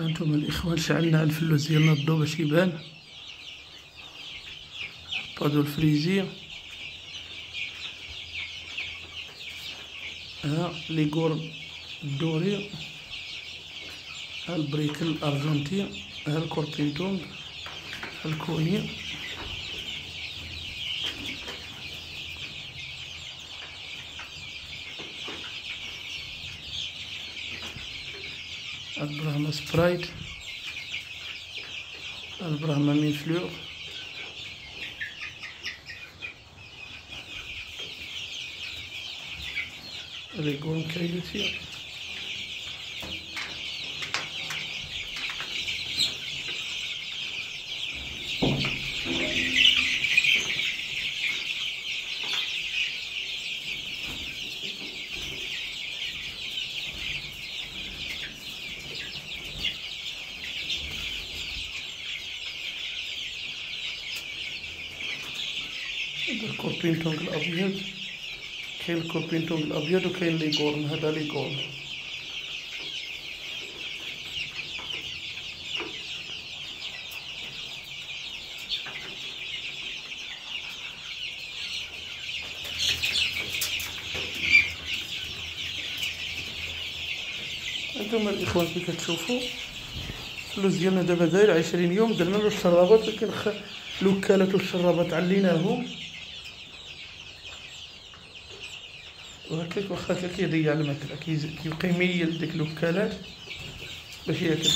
هانتوما الإخوان شعلنا الفلوس ديالنا الضو باش يبان. بادو الفريزي. ها ليغور الدوري ها البريكل الأرجنتي. ها الكوربينتونغ ها الكوني. البراهما سبرايت البراهما مين فلور ريغون كايوتي هذا الكوربينتونغ الابيض كاين الكوربينتونغ الأبيض وكاين ليغورن هذا ليغورن أنتم الإخوان كيف كتشوفوا الفلوس ديالنا دابا داير عشرين يوم درنا له الشرابات ولكن. الوكالات والشرابات عليناهم. وهكاك واخا كيضيع الماكلة كيز- كيبقى يميل ديك الوكالات باش ياكل